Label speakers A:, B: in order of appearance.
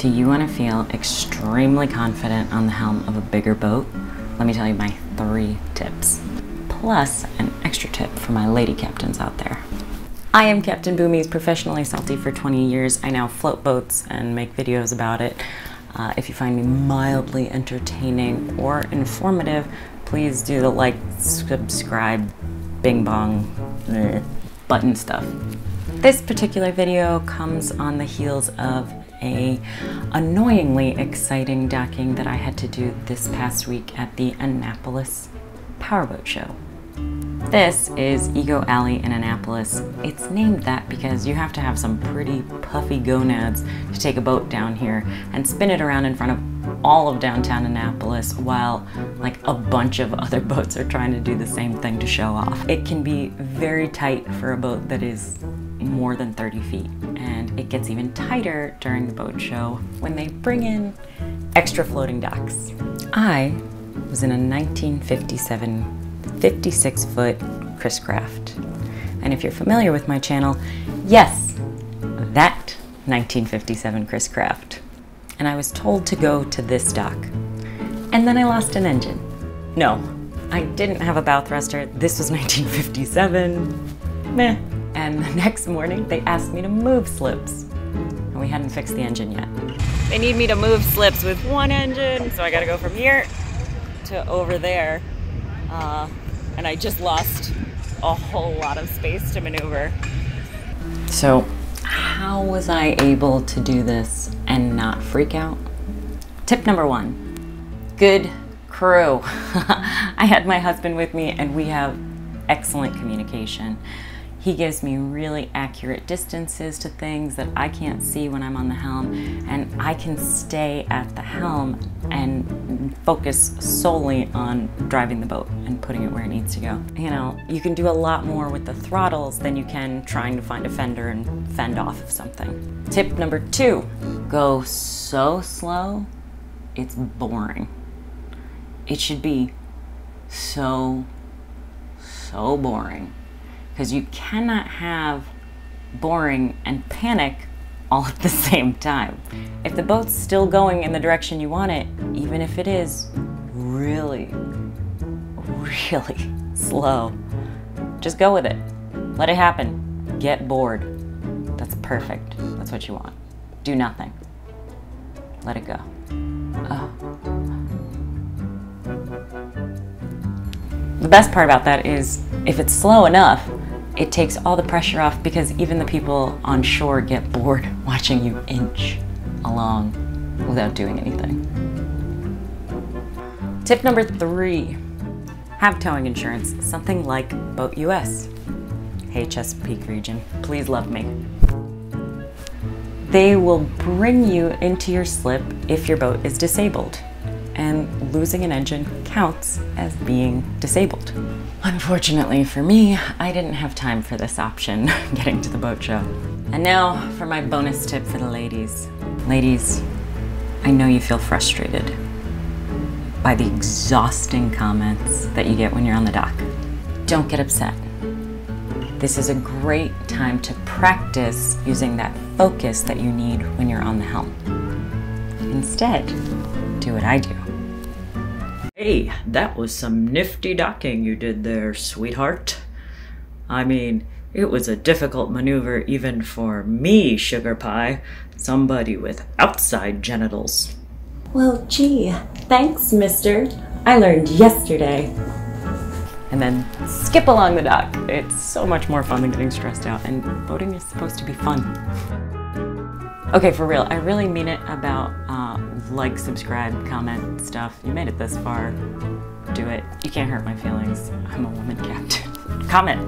A: Do you want to feel extremely confident on the helm of a bigger boat? Let me tell you my three tips. Plus, an extra tip for my lady captains out there. I am Captain Boomies, professionally salty for 20 years. I now float boats and make videos about it. Uh, if you find me mildly entertaining or informative, please do the like, subscribe, bing bong, button stuff. This particular video comes on the heels of a annoyingly exciting docking that I had to do this past week at the Annapolis Powerboat Show. This is Ego Alley in Annapolis. It's named that because you have to have some pretty puffy gonads to take a boat down here and spin it around in front of all of downtown Annapolis while like a bunch of other boats are trying to do the same thing to show off. It can be very tight for a boat that is more than 30 feet and it gets even tighter during the boat show when they bring in extra floating docks. I was in a 1957 56 foot Chris Craft. And if you're familiar with my channel, yes, that 1957 Chris Craft. And I was told to go to this dock. And then I lost an engine. No, I didn't have a bow thruster. This was 1957. Meh. And the next morning, they asked me to move slips. And we hadn't fixed the engine yet. They need me to move slips with one engine, so I gotta go from here to over there. Uh, and I just lost a whole lot of space to maneuver. So, how was I able to do this and not freak out? Tip number one good crew. I had my husband with me, and we have excellent communication. He gives me really accurate distances to things that I can't see when I'm on the helm, and I can stay at the helm and focus solely on driving the boat and putting it where it needs to go. You know, you can do a lot more with the throttles than you can trying to find a fender and fend off of something. Tip number two go so slow, it's boring. It should be so, so boring because you cannot have boring and panic all at the same time. If the boat's still going in the direction you want it, even if it is really, really slow, just go with it. Let it happen. Get bored. That's perfect. That's what you want. Do nothing. Let it go. Oh. The best part about that is if it's slow enough, it takes all the pressure off because even the people on shore get bored watching you inch along without doing anything. Tip number three, have towing insurance, something like Boat US. Hey Chesapeake region, please love me. They will bring you into your slip if your boat is disabled and losing an engine counts as being disabled. Unfortunately for me, I didn't have time for this option getting to the boat show. And now for my bonus tip for the ladies. Ladies, I know you feel frustrated by the exhausting comments that you get when you're on the dock. Don't get upset. This is a great time to practice using that focus that you need when you're on the helm. Instead, do what I do.
B: Hey, that was some nifty docking you did there, sweetheart. I mean, it was a difficult maneuver even for me, Sugar Pie, somebody with outside genitals.
A: Well, gee, thanks, mister. I learned yesterday. And then skip along the dock. It's so much more fun than getting stressed out, and boating is supposed to be fun. Okay, for real, I really mean it about uh, like, subscribe, comment stuff. You made it this far. Do it. You can't hurt my feelings. I'm a woman captain. comment.